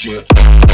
shit.